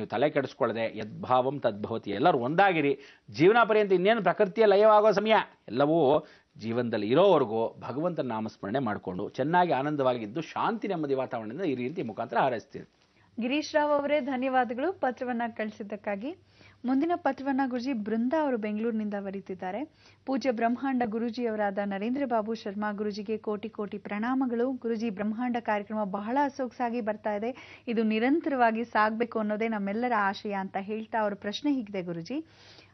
ನೀವು ತಲೆ ಕೆಡಿಸ್ಕೊಳ್ಳದೆ ಯದ್ಭಾವಂ ತದ್ಭವತಿ. ಎಲ್ಲರೂ ಒಂದಾಗಿರಿ. ಜೀವನ ಪರ್ಯಂತ ಇನ್ನೇನು ಪ್ರಕೃತಿಯ ಲಯವಾಗೋ ಸಮಯ? ಎಲ್ಲವೂ ಜೀವನದಲ್ಲಿ ಇರೋವರೆಗೂ ಭಗವಂತನ ನಾಮಸ್ಮರಣೆ ಮಾಡಿಕೊಂಡು ಚೆನ್ನಾಗಿ ಆನಂದವಾಗಿದ್ದು ಶಾಂತಿ ನೆಮ್ಮದಿ ವಾತಾವರಣದಿಂದ ಈ ರೀತಿ ಮುಖಾಂತರ ಹಾರೈಸ್ತೀರಿ. ಗಿರೀಶ್ ರಾವ್ ಅವರೇ ಧನ್ಯವಾದಗಳು. ಪತ್ರವನ್ನ ಕಳಿಸಿದ್ದಕ್ಕಾಗಿ. ಮುಂದಿನ ಪತ್ರವನ್ನ ಗುರುಜಿ ಬೃಂದ ಅವರು ಬೆಂಗಳೂರಿನಿಂದ ಬರೀತಿದ್ದಾರೆ. ಪೂಜ್ಯ ಬ್ರಹ್ಮಾಂಡ ಗುರುಜಿಯವರಾದ ನರೇಂದ್ರ ಬಾಬು ಶರ್ಮಾ ಗುರುಜಿಗೆ ಕೋಟಿ ಕೋಟಿ ಪ್ರಣಾಮಗಳು. ಗುರುಜಿ, ಬ್ರಹ್ಮಾಂಡ ಕಾರ್ಯಕ್ರಮ ಬಹಳ ಸೊಗಸಾಗಿ ಬರ್ತಾ ಇದೆ. ಇದು ನಿರಂತರವಾಗಿ ಸಾಗಬೇಕು ಅನ್ನೋದೇ ನಮ್ಮೆಲ್ಲರ ಆಶಯ ಅಂತ ಹೇಳ್ತಾ ಅವ್ರ ಪ್ರಶ್ನೆ ಹೀಗಿದೆ ಗುರುಜಿ.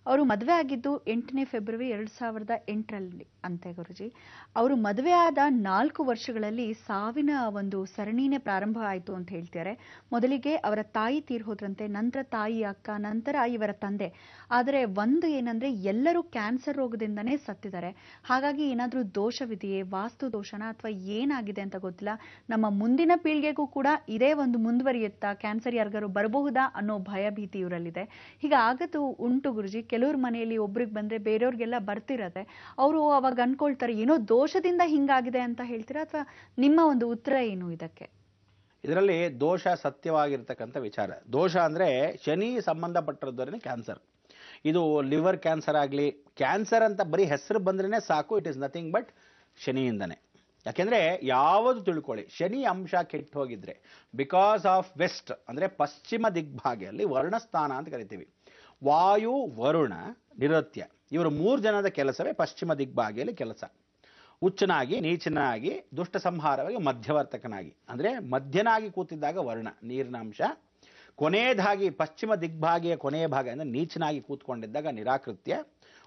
ಅವರು ಮದುವೆ ಆಗಿದ್ದು ಎಂಟನೇ ಫೆಬ್ರವರಿ ಎರಡು ಸಾವಿರದ ಎಂಟರಲ್ಲಿ ಅಂತೆ ಗುರುಜಿ. ಅವರು ಮದುವೆ ಆದ ನಾಲ್ಕು ವರ್ಷಗಳಲ್ಲಿ ಸಾವಿನ ಒಂದು ಸರಣಿನೇ ಪ್ರಾರಂಭ ಆಯಿತು ಅಂತ ಹೇಳ್ತಾರೆ. ಮೊದಲಿಗೆ ಅವರ ತಾಯಿ ತೀರ್ಹೋದ್ರಂತೆ, ನಂತರ ತಾಯಿ ಅಕ್ಕ, ನಂತರ ಇವರ ತಂದೆ. ಆದರೆ ಒಂದು ಏನಂದ್ರೆ ಎಲ್ಲರೂ ಕ್ಯಾನ್ಸರ್ ರೋಗದಿಂದನೇ ಸತ್ತಿದ್ದಾರೆ. ಹಾಗಾಗಿ ಏನಾದರೂ ದೋಷವಿದೆಯೇ, ವಾಸ್ತು ದೋಷನ ಅಥವಾ ಏನಾಗಿದೆ ಅಂತ ಗೊತ್ತಿಲ್ಲ. ನಮ್ಮ ಮುಂದಿನ ಪೀಳಿಗೆಗೂ ಕೂಡ ಇದೇ ಒಂದು ಮುಂದುವರಿಯುತ್ತಾ, ಕ್ಯಾನ್ಸರ್ ಯಾರಿಗಾರು ಬರಬಹುದಾ ಅನ್ನೋ ಭಯ ಭೀತಿ ಇವರಲ್ಲಿದೆ. ಹೀಗೆ ಆಗದು ಉಂಟು ಗುರುಜಿ ಕೆಲವ್ರ ಮನೆಯಲ್ಲಿ ಒಬ್ರಿಗೆ ಬಂದ್ರೆ ಬೇರೆಯವ್ರಿಗೆಲ್ಲ ಬರ್ತಿರತ್ತೆ. ಅವರು ಅವಾಗ ಅನ್ಕೊಳ್ತಾರೆ, ಏನೋ ದೋಷದಿಂದ ಹಿಂಗಾಗಿದೆ ಅಂತ ಹೇಳ್ತೀರಾ ಅಥವಾ ನಿಮ್ಮ ಒಂದು ಉತ್ತರ ಏನು ಇದಕ್ಕೆ? ಇದರಲ್ಲಿ ದೋಷ ಸತ್ಯವಾಗಿರ್ತಕ್ಕಂಥ ವಿಚಾರ. ದೋಷ ಅಂದರೆ ಶನಿ ಸಂಬಂಧಪಟ್ಟಿರೋದ್ರೇ ಕ್ಯಾನ್ಸರ್. ಇದು ಲಿವರ್ ಕ್ಯಾನ್ಸರ್ ಆಗಲಿ, ಕ್ಯಾನ್ಸರ್ ಅಂತ ಬರೀ ಹೆಸರು ಬಂದ್ರೇ ಸಾಕು, ಇಟ್ ಇಸ್ ನಥಿಂಗ್ ಬಟ್ ಶನಿಯಿಂದನೇ. ಯಾಕೆಂದರೆ ಯಾವುದು ತಿಳ್ಕೊಳ್ಳಿ, ಶನಿ ಅಂಶ ಕೆಟ್ಟು ಹೋಗಿದ್ರೆ, ಬಿಕಾಸ್ ಆಫ್ ವೆಸ್ಟ್, ಅಂದರೆ ಪಶ್ಚಿಮ ದಿಗ್ಭಾಗಿಯಲ್ಲಿ ವರ್ಣಸ್ಥಾನ ಅಂತ ಕರಿತೀವಿ. ವಾಯು, ವರುಣ, ನಿರತ್ಯ. ಇವರು ಮೂರು ಜನದ ಕೆಲಸವೇ ಪಶ್ಚಿಮ ದಿಗ್ಭಾಗಿಯಲ್ಲಿ ಕೆಲಸ. ಉಚ್ಚನಾಗಿ ನೀಚನಾಗಿ, ದುಷ್ಟ ಸಂಹಾರವಾಗಿ, ಮಧ್ಯವರ್ತಕನಾಗಿ. ಅಂದರೆ ಮಧ್ಯನಾಗಿ ಕೂತಿದ್ದಾಗ ವರ್ಣ, ನೀರಿನ ಅಂಶ. ಕೊನೆಯದಾಗಿ ಪಶ್ಚಿಮ ದಿಗ್ಭಾಗಿಯ ಕೊನೆಯ ಭಾಗ ಅಂದರೆ ನೀಚನಾಗಿ ಕೂತ್ಕೊಂಡಿದ್ದಾಗ ನಿರಾಕೃತ್ಯ.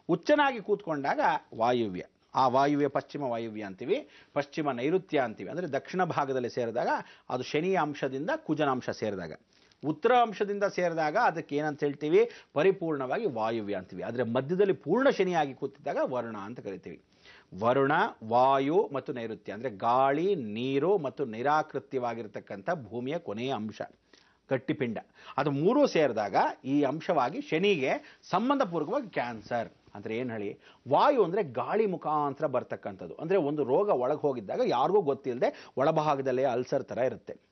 ಉಚ್ಚನಾಗಿ ಕೂತ್ಕೊಂಡಾಗ ವಾಯುವ್ಯ. ಆ ವಾಯುವ್ಯ ಪಶ್ಚಿಮ ವಾಯುವ್ಯ ಅಂತೀವಿ. ಪಶ್ಚಿಮ ನೈಋತ್ಯ ಅಂತೀವಿ. ಅಂದರೆ ದಕ್ಷಿಣ ಭಾಗದಲ್ಲಿ ಸೇರಿದಾಗ ಅದು ಶನಿಯ ಅಂಶದಿಂದ ಕುಜನಾಂಶ ಸೇರಿದಾಗ. ಉತ್ತರ ಅಂಶದಿಂದ ಸೇರಿದಾಗ ಅದಕ್ಕೆ ಏನಂತ ಹೇಳ್ತೀವಿ? ಪರಿಪೂರ್ಣವಾಗಿ ವಾಯುವ್ಯ ಅಂತೀವಿ. ಆದರೆ ಮಧ್ಯದಲ್ಲಿ ಪೂರ್ಣ ಶನಿಯಾಗಿ ಕೂತಿದ್ದಾಗ ವರುಣ ಅಂತ ಕರಿತೀವಿ. ವರುಣ, ವಾಯು ಮತ್ತು ನೈಋತ್ಯ. ಅಂದರೆ ಗಾಳಿ, ನೀರು ಮತ್ತು ನಿರಾಕೃತ್ಯವಾಗಿರ್ತಕ್ಕಂಥ ಭೂಮಿಯ ಕೊನೆಯ ಅಂಶ. ಗಟ್ಟಿಪಿಂಡ. ಅದು ಮೂರೂ ಸೇರಿದಾಗ ಈ ಅಂಶವಾಗಿ ಶನಿಗೆ ಸಂಬಂಧಪೂರ್ವಕವಾಗಿ ಕ್ಯಾನ್ಸರ್. ಅಂದರೆ ಏನು ಹೇಳಿ? ವಾಯು ಅಂದರೆ ಗಾಳಿ ಮುಖಾಂತರ ಬರ್ತಕ್ಕಂಥದ್ದು. ಅಂದರೆ ಒಂದು ರೋಗ ಒಳಗೆ ಹೋಗಿದ್ದಾಗ ಯಾರಿಗೂ ಗೊತ್ತಿಲ್ಲದೆ ಒಳಭಾಗದಲ್ಲೇ ಅಲ್ಸರ್ ಥರ ಇರುತ್ತೆ.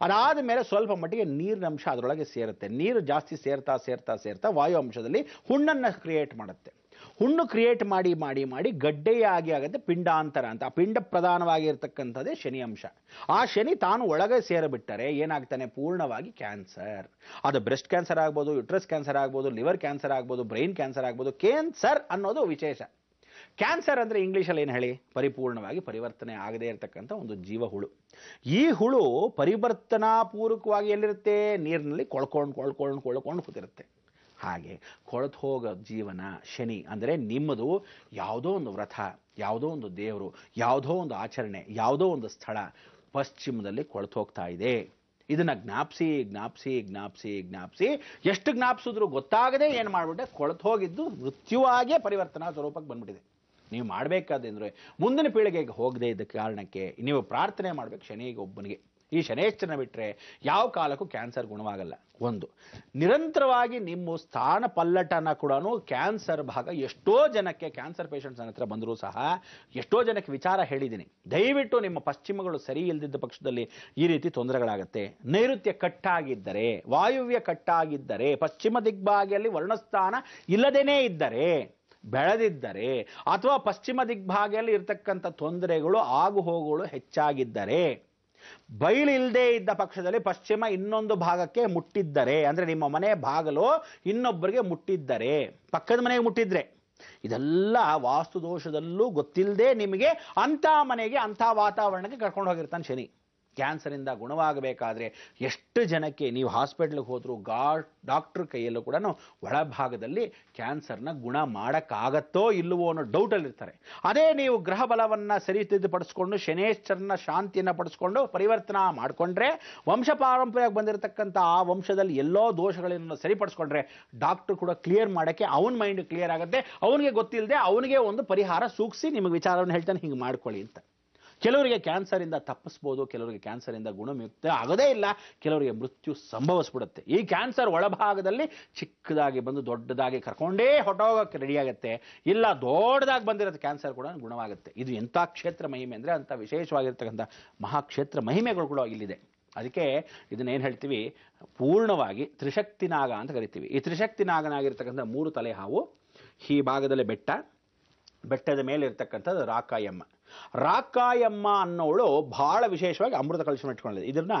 ಅದಾದ ಮೇಲೆ ಸ್ವಲ್ಪ ಮಟ್ಟಿಗೆ ನೀರಿನ ಅಂಶ ಅದರೊಳಗೆ ಸೇರುತ್ತೆ. ನೀರು ಜಾಸ್ತಿ ಸೇರ್ತಾ ಸೇರ್ತಾ ಸೇರ್ತಾ ವಾಯು ಅಂಶದಲ್ಲಿ ಹುಣ್ಣನ್ನು ಕ್ರಿಯೇಟ್ ಮಾಡುತ್ತೆ. ಹುಣ್ಣು ಕ್ರಿಯೇಟ್ ಮಾಡಿ ಮಾಡಿ ಮಾಡಿ ಗಡ್ಡೆಯಾಗಿ ಆಗುತ್ತೆ ಪಿಂಡಾಂತರ ಅಂತ. ಆ ಪಿಂಡ ಪ್ರಧಾನವಾಗಿರ್ತಕ್ಕಂಥದ್ದೇ ಶನಿ ಅಂಶ. ಆ ಶನಿ ತಾನು ಒಳಗೆ ಸೇರಿಬಿಟ್ಟರೆ ಏನಾಗ್ತಾನೆ? ಪೂರ್ಣವಾಗಿ ಕ್ಯಾನ್ಸರ್. ಅದು ಬ್ರೆಸ್ಟ್ ಕ್ಯಾನ್ಸರ್ ಆಗ್ಬೋದು ಯುಟ್ರಸ್ ಕ್ಯಾನ್ಸರ್ ಆಗ್ಬೋದು ಲಿವರ್ ಕ್ಯಾನ್ಸರ್ ಆಗ್ಬೋದು ಬ್ರೈನ್ ಕ್ಯಾನ್ಸರ್ ಆಗ್ಬೋದು ಕ್ಯಾನ್ಸರ್ ಅನ್ನೋದು ವಿಶೇಷ. ಕ್ಯಾನ್ಸರ್ ಅಂದರೆ ಇಂಗ್ಲೀಷಲ್ಲಿ ಏನು ಹೇಳಿ? ಪರಿಪೂರ್ಣವಾಗಿ ಪರಿವರ್ತನೆ ಆಗದೇ ಇರತಕ್ಕಂಥ ಒಂದು ಜೀವ ಹುಳು. ಈ ಹುಳು ಪರಿವರ್ತನಾಪೂರ್ವಕವಾಗಿ ಎಲ್ಲಿರುತ್ತೆ? ನೀರಿನಲ್ಲಿ ಕೊಳ್ಕೊಂಡು ಕೊಳ್ಕೊಂಡು ಕೊಳ್ಕೊಂಡು ಕೂತಿರುತ್ತೆ ಹಾಗೆ ಕೊಳತು ಹೋಗೋ ಜೀವನ ಶನಿ ಅಂದರೆ ನಿಮ್ಮದು ಯಾವುದೋ ಒಂದು ವ್ರತ, ಯಾವುದೋ ಒಂದು ದೇವರು, ಯಾವುದೋ ಒಂದು ಆಚರಣೆ, ಯಾವುದೋ ಒಂದು ಸ್ಥಳ ಪಶ್ಚಿಮದಲ್ಲಿ ಕೊಳತು ಹೋಗ್ತಾ ಇದೆ. ಇದನ್ನು ಜ್ಞಾಪಿಸಿ ಜ್ಞಾಪಿಸಿ ಜ್ಞಾಪಿಸಿ ಜ್ಞಾಪಿಸಿ ಎಷ್ಟು ಜ್ಞಾಪಿಸಿದ್ರು ಗೊತ್ತಾಗದೆ ಏನು ಮಾಡಿಬಿಟ್ಟೆ? ಕೊಳತು ಹೋಗಿದ್ದು ಮೃತ್ಯುವಾಗೇ ಪರಿವರ್ತನಾ ಸ್ವರೂಪಕ್ಕೆ ಬಂದ್ಬಿಟ್ಟಿದೆ. ನೀವು ಮಾಡಬೇಕಾದ್ರೆ ಮುಂದಿನ ಪೀಳಿಗೆಗೆ ಹೋಗದೆ ಇದ್ದ ಕಾರಣಕ್ಕೆ ನೀವು ಪ್ರಾರ್ಥನೆ ಮಾಡಬೇಕು ಶನಿಗೆ ಒಬ್ಬನಿಗೆ. ಈ ಶನೇಶ್ವರನ ಬಿಟ್ಟರೆ ಯಾವ ಕಾಲಕ್ಕೂ ಕ್ಯಾನ್ಸರ್ ಗುಣವಾಗಲ್ಲ. ಒಂದು, ನಿರಂತರವಾಗಿ ನಿಮ್ಮ ಸ್ಥಾನ ಪಲ್ಲಟನ ಕೂಡ ಕ್ಯಾನ್ಸರ್ ಭಾಗ. ಎಷ್ಟೋ ಜನಕ್ಕೆ ಕ್ಯಾನ್ಸರ್ ಪೇಷಂಟ್ಸ್ ನನ್ನ ಹತ್ರ ಬಂದರೂ ಸಹ ಎಷ್ಟೋ ಜನಕ್ಕೆ ವಿಚಾರ ಹೇಳಿದ್ದೀನಿ. ದಯವಿಟ್ಟು ನಿಮ್ಮ ಪಶ್ಚಿಮಗಳು ಸರಿ ಇಲ್ಲದಿದ್ದ ಪಕ್ಷದಲ್ಲಿ ಈ ರೀತಿ ತೊಂದರೆಗಳಾಗುತ್ತೆ. ನೈಋತ್ಯ ಕಟ್ಟಾಗಿದ್ದರೆ, ವಾಯುವ್ಯ ಕಟ್ಟಾಗಿದ್ದರೆ, ಪಶ್ಚಿಮ ದಿಗ್ಭಾಗಿಯಲ್ಲಿ ವರ್ಣಸ್ಥಾನ ಇಲ್ಲದೇನೇ ಇದ್ದರೆ ಬೆಳೆದಿದ್ದರೆ ಅಥವಾ ಪಶ್ಚಿಮ ದಿಗ್ಭಾಗೆಯಲ್ಲಿ ಇರತಕ್ಕಂಥ ತೊಂದರೆಗಳು ಆಗು ಹೋಗುಗಳು ಹೆಚ್ಚಾಗಿದ್ದರೆ ಬಯಲಿಲ್ಲದೆ ಇದ್ದ ಪಕ್ಷದಲ್ಲಿ ಪಶ್ಚಿಮ ಇನ್ನೊಂದು ಭಾಗಕ್ಕೆ ಮುಟ್ಟಿದ್ದರೆ, ಅಂದರೆ ನಿಮ್ಮ ಮನೆ ಬಾಗಲು ಇನ್ನೊಬ್ಬರಿಗೆ ಮುಟ್ಟಿದ್ದರೆ, ಪಕ್ಕದ ಮನೆಗೆ ಮುಟ್ಟಿದ್ರೆ, ಇದೆಲ್ಲ ವಾಸ್ತು ದೋಷದಲ್ಲೂ ಗೊತ್ತಿಲ್ಲದೆ ನಿಮಗೆ ಅಂಥ ಮನೆಗೆ ಅಂಥ ವಾತಾವರಣಕ್ಕೆ ಕರ್ಕೊಂಡು ಹೋಗಿರ್ತಾನೆ ಶನಿ. ಕ್ಯಾನ್ಸರಿಂದ ಗುಣವಾಗಬೇಕಾದ್ರೆ ಎಷ್ಟು ಜನಕ್ಕೆ ನೀವು ಹಾಸ್ಪಿಟ್ಲಿಗೆ ಹೋದರೂ ಗಾ, ಡಾಕ್ಟ್ರ್ ಕೈಯಲ್ಲೂ ಕೂಡ ಒಳಭಾಗದಲ್ಲಿ ಕ್ಯಾನ್ಸರ್ನ ಗುಣ ಮಾಡೋಕ್ಕಾಗತ್ತೋ ಇಲ್ಲವೋ ಅನ್ನೋ ಡೌಟಲ್ಲಿರ್ತಾರೆ. ಅದೇ ನೀವು ಗ್ರಹ ಬಲವನ್ನು ಸರಿತಿದ್ದುಪಡಿಸ್ಕೊಂಡು ಶನೇಶ್ವರನ ಶಾಂತಿಯನ್ನು ಪಡಿಸ್ಕೊಂಡು ಪರಿವರ್ತನಾ ಮಾಡಿಕೊಂಡ್ರೆ ವಂಶ ಪಾರಂಪರ್ಯವಾಗಿ ಬಂದಿರತಕ್ಕಂಥ ಆ ವಂಶದಲ್ಲಿ ಎಲ್ಲೋ ದೋಷಗಳನ್ನು ಸರಿಪಡಿಸ್ಕೊಂಡ್ರೆ ಡಾಕ್ಟ್ರು ಕೂಡ ಕ್ಲಿಯರ್ ಮಾಡೋಕ್ಕೆ ಅವನ ಮೈಂಡ್ ಕ್ಲಿಯರ್ ಆಗುತ್ತೆ. ಅವನಿಗೆ ಗೊತ್ತಿಲ್ಲದೆ ಅವನಿಗೆ ಒಂದು ಪರಿಹಾರ ಸೂಕ್ಸಿ ನಿಮಗೆ ವಿಚಾರವನ್ನು ಹೇಳ್ತಾನೆ, ಹಿಂಗೆ ಮಾಡ್ಕೊಳ್ಳಿ ಅಂತ. ಕೆಲವರಿಗೆ ಕ್ಯಾನ್ಸರಿಂದ ತಪ್ಪಿಸ್ಬೋದು, ಕೆಲವರಿಗೆ ಕ್ಯಾನ್ಸರಿಂದ ಗುಣಮುಕ್ತ ಆಗೋದೇ ಇಲ್ಲ, ಕೆಲವರಿಗೆ ಮೃತ್ಯು ಸಂಭವಿಸ್ಬಿಡುತ್ತೆ. ಈ ಕ್ಯಾನ್ಸರ್ ಒಳಭಾಗದಲ್ಲಿ ಚಿಕ್ಕದಾಗಿ ಬಂದು ದೊಡ್ಡದಾಗಿ ಕರ್ಕೊಂಡೇ ಹೊಟ್ಟೋಗೋಕ್ಕೆ ರೆಡಿ ಆಗುತ್ತೆ. ಇಲ್ಲ, ದೊಡ್ಡದಾಗಿ ಬಂದಿರೋ ಕ್ಯಾನ್ಸರ್ ಕೂಡ ಗುಣವಾಗುತ್ತೆ. ಇದು ಎಂಥ ಕ್ಷೇತ್ರ ಮಹಿಮೆ ಅಂದರೆ ಅಂಥ ವಿಶೇಷವಾಗಿರ್ತಕ್ಕಂಥ ಮಹಾಕ್ಷೇತ್ರ ಮಹಿಮೆಗಳು ಕೂಡ ಇಲ್ಲಿದೆ. ಅದಕ್ಕೆ ಇದನ್ನೇನು ಹೇಳ್ತೀವಿ? ಪೂರ್ಣವಾಗಿ ತ್ರಿಶಕ್ತಿ ನಾಗ ಅಂತ ಕರಿತೀವಿ. ಈ ತ್ರಿಶಕ್ತಿ ನಾಗನಾಗಿರ್ತಕ್ಕಂಥ ಮೂರು ತಲೆ ಹಾವು, ಈ ಭಾಗದಲ್ಲಿ ಬೆಟ್ಟ, ಬೆಟ್ಟದ ಮೇಲೆ ಇರ್ತಕ್ಕಂಥದ್ದು ರಾಕಾಯಮ್ಮ. ರಾಕಾಯಮ್ಮ ಅನ್ನೋಳು ಬಹಳ ವಿಶೇಷವಾಗಿ ಅಮೃತ ಕಲಶ ಇಟ್ಕೊಂಡಿದೆ ಇದನ್ನ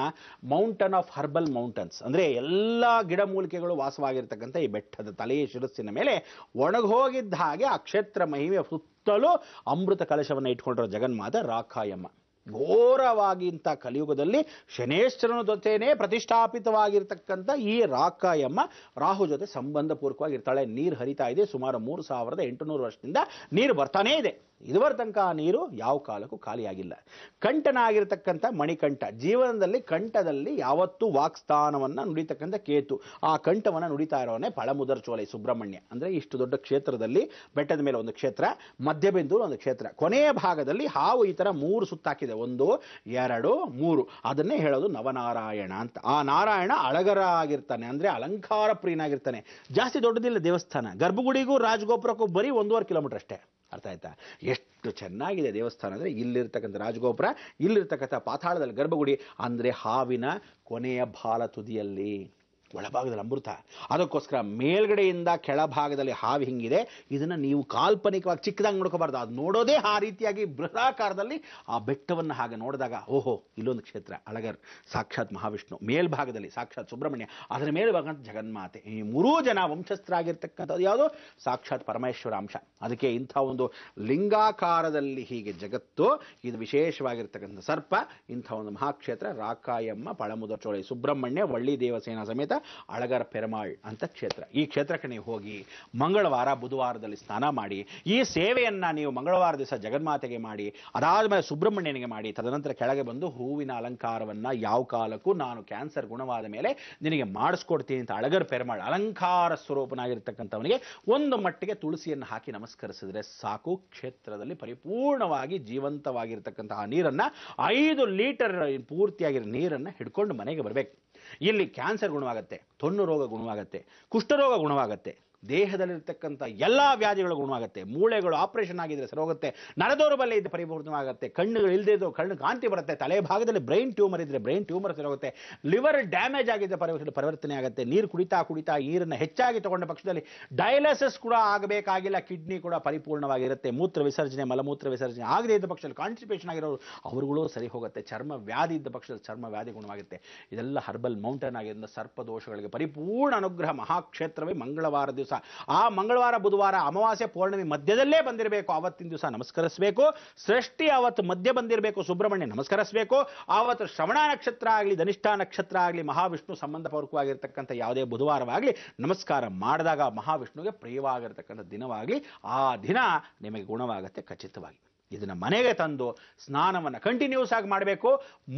ಮೌಂಟನ್ ಆಫ್ ಹರ್ಬಲ್ ಮೌಂಟನ್ಸ್ ಅಂದ್ರೆ ಎಲ್ಲ ಗಿಡಮೂಲಿಕೆಗಳು ವಾಸವಾಗಿರ್ತಕ್ಕಂಥ ಈ ಬೆಟ್ಟದ ತಲೆಯ ಶಿರಸ್ಸಿನ ಮೇಲೆ ಒಣಗೋಗಿದ್ದ ಹಾಗೆ ಆ ಕ್ಷೇತ್ರ ಮಹಿಮೆ ಸುತ್ತಲೂ ಅಮೃತ ಕಲಶವನ್ನು ಇಟ್ಕೊಂಡಿರೋ ಜಗನ್ಮಾತ ರಾಕಾಯಮ್ಮ ಘೋರವಾಗಿ ಇಂಥ ಕಲಿಯುಗದಲ್ಲಿ ಶನೇಶ್ವರನ ಜೊತೆನೇ ಪ್ರತಿಷ್ಠಾಪಿತವಾಗಿರ್ತಕ್ಕಂಥ ಈ ರಾಕಾಯಮ್ಮ ರಾಹು ಜೊತೆ ಸಂಬಂಧಪೂರ್ವಕವಾಗಿರ್ತಾಳೆ ನೀರು ಹರಿತಾ ಇದೆ. ಸುಮಾರು ಮೂರು ಸಾವಿರದ ಎಂಟುನೂರು ವರ್ಷದಿಂದ ನೀರು ಬರ್ತಾನೇ ಇದೆ. ಇದುವರ ತನಕ ಆ ನೀರು ಯಾವ ಕಾಲಕ್ಕೂ ಖಾಲಿಯಾಗಿಲ್ಲ. ಕಂಠನಾಗಿರ್ತಕ್ಕಂಥ ಮಣಿಕಂಠ, ಜೀವನದಲ್ಲಿ ಕಂಠದಲ್ಲಿ ಯಾವತ್ತೂ ವಾಕ್ಸ್ಥಾನವನ್ನು ನುಡಿತಕ್ಕಂಥ ಕೇತು. ಆ ಕಂಠವನ್ನು ನುಡಿತಾ ಇರೋನೇ ಪಳಮುದರ ಚೋಲೆ, ಸುಬ್ರಹ್ಮಣ್ಯ. ಅಂದರೆ ಇಷ್ಟು ದೊಡ್ಡ ಕ್ಷೇತ್ರದಲ್ಲಿ ಬೆಟ್ಟದ ಮೇಲೆ ಒಂದು ಕ್ಷೇತ್ರ ಮಧ್ಯಬಿಂದು ಒಂದು ಕ್ಷೇತ್ರ. ಕೊನೆಯ ಭಾಗದಲ್ಲಿ ಹಾವು ಈ ಥರ ಮೂರು ಸುತ್ತಾಕಿದೆ. ಒಂದು, ಎರಡು, ಮೂರು. ಅದನ್ನೇ ಹೇಳೋದು ನವನಾರಾಯಣ ಅಂತ. ಆ ನಾರಾಯಣ ಅಳಗರ ಆಗಿರ್ತಾನೆ ಅಂದರೆ ಅಲಂಕಾರ ಪ್ರಿಯನಾಗಿರ್ತಾನೆ ಜಾಸ್ತಿ ದೊಡ್ಡದಿಲ್ಲ ದೇವಸ್ಥಾನ. ಗರ್ಭಗುಡಿಗೂ ರಾಜಗೋಪುರಕ್ಕೂ ಬರೀ ಒಂದೂವರೆ ಕಿಲೋಮೀಟರ್ ಅಷ್ಟೇ. ಅರ್ಥ ಆಯ್ತಾ? ಎಷ್ಟು ಚೆನ್ನಾಗಿದೆ ದೇವಸ್ಥಾನ ಅಂದರೆ ಇಲ್ಲಿರ್ತಕ್ಕಂಥ ರಾಜಗೋಪುರ, ಇಲ್ಲಿರ್ತಕ್ಕಂಥ ಪಾತಾಳದಲ್ಲಿ ಗರ್ಭಗುಡಿ ಅಂದರೆ ಹಾವಿನ ಕೊನೆಯ ಬಾಲ ತುದಿಯಲ್ಲಿ. ಒಳಭಾಗದಲ್ಲಿ ಅಮೃತ. ಅದಕ್ಕೋಸ್ಕರ ಮೇಲ್ಗಡೆಯಿಂದ ಕೆಳಭಾಗದಲ್ಲಿ ಹಾವು ಹಿಂಗಿದೆ. ಇದನ್ನು ನೀವು ಕಾಲ್ಪನಿಕವಾಗಿ ಚಿಕ್ಕದಾಗಿ ನೋಡ್ಕೋಬಾರ್ದು. ಅದು ನೋಡೋದೇ ಆ ರೀತಿಯಾಗಿ ಬೃಹದಾಕಾರದಲ್ಲಿ ಆ ಬೆಟ್ಟವನ್ನು ಹಾಗೆ ನೋಡಿದಾಗ, ಓಹೋ, ಇಲ್ಲೊಂದು ಕ್ಷೇತ್ರ, ಅಳಗರ್, ಸಾಕ್ಷಾತ್ ಮಹಾವಿಷ್ಣು, ಮೇಲ್ಭಾಗದಲ್ಲಿ ಸಾಕ್ಷಾತ್ ಸುಬ್ರಹ್ಮಣ್ಯ, ಅದರ ಮೇಲ್ಭಾಗ ಜಗನ್ಮಾತೆ. ಈ ಮೂರೂ ಜನ ವಂಶಸ್ಥರಾಗಿರ್ತಕ್ಕಂಥದ್ದು ಯಾವುದು? ಸಾಕ್ಷಾತ್ ಪರಮೇಶ್ವರ ಅಂಶ. ಅದಕ್ಕೆ ಇಂಥ ಒಂದು ಲಿಂಗಾಕಾರದಲ್ಲಿ ಹೀಗೆ ಜಗತ್ತು, ಇದು ವಿಶೇಷವಾಗಿರ್ತಕ್ಕಂಥ ಸರ್ಪ, ಇಂಥ ಒಂದು ಮಹಾಕ್ಷೇತ್ರ, ರಾಕಾಯಮ್ಮ, ಪಳಮುದ ಚೋಳಿ, ಸುಬ್ರಹ್ಮಣ್ಯ, ವಳ್ಳಿ ದೇವಸೇನಾ ಸಮೇತ ಅಳಗರ ಪೆರಮಾಳ್ ಅಂತ ಕ್ಷೇತ್ರ. ಈ ಕ್ಷೇತ್ರಕ್ಕೆ ನೀವು ಹೋಗಿ ಮಂಗಳವಾರ, ಬುಧವಾರದಲ್ಲಿ ಸ್ನಾನ ಮಾಡಿ, ಈ ಸೇವೆಯನ್ನು ನೀವು ಮಂಗಳವಾರ ದಿವಸ ಜಗನ್ಮಾತೆಗೆ ಮಾಡಿ, ಅದಾದ್ಮೇಲೆ ಸುಬ್ರಹ್ಮಣ್ಯನಿಗೆ ಮಾಡಿ, ತದನಂತರ ಕೆಳಗೆ ಬಂದು ಹೂವಿನ ಅಲಂಕಾರವನ್ನ ಯಾವ ಕಾಲಕ್ಕೂ ನಾನು ಕ್ಯಾನ್ಸರ್ ಗುಣವಾದ ಮೇಲೆ ನಿನಗೆ ಮಾಡಿಸ್ಕೊಡ್ತೀನಿ ಅಂತ ಅಳಗರ ಪೆರಮಾಳ್ ಅಲಂಕಾರ ಸ್ವರೂಪನಾಗಿರ್ತಕ್ಕಂಥವನಿಗೆ ಒಂದು ಮಟ್ಟಿಗೆ ತುಳಸಿಯನ್ನು ಹಾಕಿ ನಮಸ್ಕರಿಸಿದ್ರೆ ಸಾಕು. ಕ್ಷೇತ್ರದಲ್ಲಿ ಪರಿಪೂರ್ಣವಾಗಿ ಜೀವಂತವಾಗಿರ್ತಕ್ಕಂತಹ ನೀರನ್ನ ಐದು ಲೀಟರ್ ಪೂರ್ತಿಯಾಗಿರೋ ನೀರನ್ನು ಹಿಡ್ಕೊಂಡು ಮನೆಗೆ ಬರಬೇಕು. ಇಲ್ಲಿ ಕ್ಯಾನ್ಸರ್ ಗುಣವಾಗುತ್ತೆ ತೊಣ್ಣು ರೋಗ ಗುಣವಾಗುತ್ತೆ ಕುಷ್ಠರೋಗ ಗುಣವಾಗುತ್ತೆ. ದೇಹದಲ್ಲಿರ್ತಕ್ಕಂಥ ಎಲ್ಲ ವ್ಯಾಧಿಗಳು ಗುಣವಾಗುತ್ತೆ. ಮೂಳೆಗಳು ಆಪರೇಷನ್ ಆಗಿದ್ರೆ ಸರಿ ಹೋಗುತ್ತೆ ನರದೌರ್ಬಲ್ಯ ಇದ್ದ ಪರಿಪೂರ್ಣವಾಗುತ್ತೆ. ಕಣ್ಣುಗಳು ಇಲ್ಲದೆ ಇದ್ದು ಕಣ್ಣು ಕಾಂತಿ ಬರುತ್ತೆ. ತಲೆ ಭಾಗದಲ್ಲಿ ಬ್ರೈನ್ ಟ್ಯೂಮರ್ ಇದ್ದರೆ ಬ್ರೈನ್ ಟ್ಯೂಮರ್ ಸರಿ ಹೋಗುತ್ತೆ ಲಿವರ್ ಡ್ಯಾಮೇಜ್ ಆಗಿದ್ದ ಪರಿವರ್ತನೆ ಪರಿವರ್ತನೆ ಆಗುತ್ತೆ. ನೀರು ಕುಡಿತಾ ಕುಡಿತಾ ನೀರನ್ನು ಹೆಚ್ಚಾಗಿ ತಗೊಂಡ ಪಕ್ಷದಲ್ಲಿ ಡಯಾಲಿಸಿಸ್ ಕೂಡ ಆಗಬೇಕಾಗಿಲ್ಲ. ಕಿಡ್ನಿ ಕೂಡ ಪರಿಪೂರ್ಣವಾಗಿರುತ್ತೆ. ಮೂತ್ರ ವಿಸರ್ಜನೆ, ಮಲಮೂತ್ರ ವಿಸರ್ಜನೆ ಆಗದೇ ಇದ್ದ ಪಕ್ಷದಲ್ಲಿ ಕಾನ್ಸ್ಟಿಪೇಷನ್ ಆಗಿರೋರು ಅವರುಗಳು ಸರಿ ಹೋಗುತ್ತೆ ಚರ್ಮ ವ್ಯಾಧಿ ಇದ್ದ ಪಕ್ಷದಲ್ಲಿ ಚರ್ಮ ವ್ಯಾಧಿ ಗುಣವಾಗುತ್ತೆ ಇದೆಲ್ಲ ಹರ್ಬಲ್ ಮೌಂಟೇನ್ ಸರ್ಪ ದೋಷಗಳಿಗೆ ಪರಿಪೂರ್ಣ ಅನುಗ್ರಹ ಮಹಾಕ್ಷೇತ್ರವೇ ಮಂಗಳವಾರ ದಿವಸ ಆ ಮಂಗಳವಾರ, ಬುಧವಾರ, ಅಮಾವಾಸ್ಯೆ, ಪೌರ್ಣಮಿ ಮಧ್ಯದಲ್ಲೇ ಬಂದಿರಬೇಕು. ಆವತ್ತಿನ ದಿವಸ ನಮಸ್ಕರಿಸಬೇಕು. ಸೃಷ್ಟಿ ಅವತ್ತು ಮಧ್ಯ ಬಂದಿರಬೇಕು. ಸುಬ್ರಹ್ಮಣ್ಯ ನಮಸ್ಕರಿಸಬೇಕು. ಆವತ್ತು ಶ್ರವಣ ನಕ್ಷತ್ರ ಆಗಲಿ, ಧನಿಷ್ಠ ನಕ್ಷತ್ರ ಆಗಲಿ, ಮಹಾವಿಷ್ಣು ಸಂಬಂಧಪೂರ್ವಕವಾಗಿರ್ತಕ್ಕಂಥ ಯಾವುದೇ ಬುಧವಾರವಾಗಲಿ ನಮಸ್ಕಾರ ಮಾಡಿದಾಗ ಮಹಾವಿಷ್ಣುವಿಗೆ ಪ್ರಿಯವಾಗಿರ್ತಕ್ಕಂಥ ದಿನವಾಗಲಿ, ಆ ದಿನ ನಿಮಗೆ ಗುಣವಾಗುತ್ತೆ ಖಚಿತವಾಗಿ. ಇದನ್ನ ಮನೆಗೆ ತಂದು ಸ್ನಾನವನ್ನು ಕಂಟಿನ್ಯೂಸ್ ಆಗಿ ಮಾಡಬೇಕು.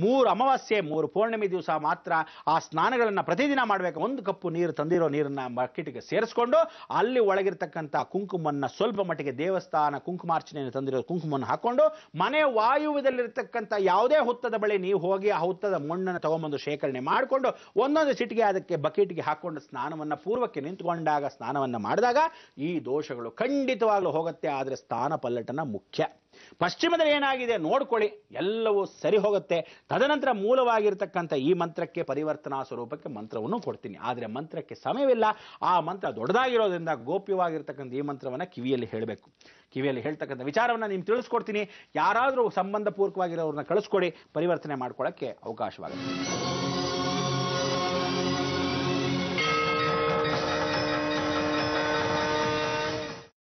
ಮೂರು ಅಮಾವಾಸ್ಯೆ, ಮೂರು ಪೌರ್ಣಮಿ ದಿವಸ ಮಾತ್ರ ಆ ಸ್ನಾನಗಳನ್ನು ಪ್ರತಿದಿನ ಮಾಡಬೇಕು. ಒಂದು ಕಪ್ಪು ನೀರು ತಂದಿರೋ ನೀರನ್ನ ಬಕೆಟ್ಗೆ ಸೇರಿಸ್ಕೊಂಡು ಅಲ್ಲಿ ಒಳಗಿರ್ತಕ್ಕಂಥ ಕುಂಕುಮನ್ನ ಸ್ವಲ್ಪ ಮಟ್ಟಿಗೆ ದೇವಸ್ಥಾನ ಕುಂಕುಮಾರ್ಚನೆಯನ್ನು ತಂದಿರೋ ಕುಂಕುಮವನ್ನು ಹಾಕೊಂಡು ಮನೆ ವಾಯುವ್ಯದಲ್ಲಿರ್ತಕ್ಕಂಥ ಯಾವುದೇ ಹುತ್ತದ ಬಳಿ ನೀವು ಹೋಗಿ ಆ ಹುತ್ತದ ಮಣ್ಣನ್ನು ತಗೊಂಬಂದು ಶೇಖರಣೆ ಮಾಡಿಕೊಂಡು ಒಂದೊಂದು ಸಿಟಿಗೆ ಅದಕ್ಕೆ ಬಕೆಟ್ಗೆ ಹಾಕೊಂಡು ಸ್ನಾನವನ್ನು ಪೂರ್ವಕ್ಕೆ ನಿಂತುಕೊಂಡಾಗ ಸ್ನಾನವನ್ನು ಮಾಡಿದಾಗ ಈ ದೋಷಗಳು ಖಂಡಿತವಾಗ್ಲೂ ಹೋಗುತ್ತೆ. ಆದರೆ ಸ್ಥಾನ ಪಲ್ಲಟನ ಮುಖ್ಯ. ಪಶ್ಚಿಮದಲ್ಲಿ ಏನಾಗಿದೆ ನೋಡ್ಕೊಳ್ಳಿ, ಎಲ್ಲವೂ ಸರಿ ಹೋಗುತ್ತೆ. ತದನಂತರ ಮೂಲವಾಗಿರ್ತಕ್ಕಂಥ ಈ ಮಂತ್ರಕ್ಕೆ ಪರಿವರ್ತನಾ ಸ್ವರೂಪಕ್ಕೆ ಮಂತ್ರವನ್ನು ಕೊಡ್ತೀನಿ. ಆದರೆ ಮಂತ್ರಕ್ಕೆ ಸಮಯವಿಲ್ಲ. ಆ ಮಂತ್ರ ದೊಡ್ಡದಾಗಿರೋದ್ರಿಂದ ಗೋಪ್ಯವಾಗಿರ್ತಕ್ಕಂಥ ಈ ಮಂತ್ರವನ್ನು ಕಿವಿಯಲ್ಲಿ ಹೇಳಬೇಕು. ಕಿವಿಯಲ್ಲಿ ಹೇಳ್ತಕ್ಕಂಥ ವಿಚಾರವನ್ನು ನಿಮ್ಗೆ ತಿಳಿಸ್ಕೊಡ್ತೀನಿ. ಯಾರಾದರೂ ಸಂಬಂಧಪೂರ್ವಕವಾಗಿರೋರನ್ನ ಕಳಿಸ್ಕೊಡಿ. ಪರಿವರ್ತನೆ ಮಾಡ್ಕೊಳ್ಳೋಕ್ಕೆ ಅವಕಾಶವಾಗುತ್ತೆ.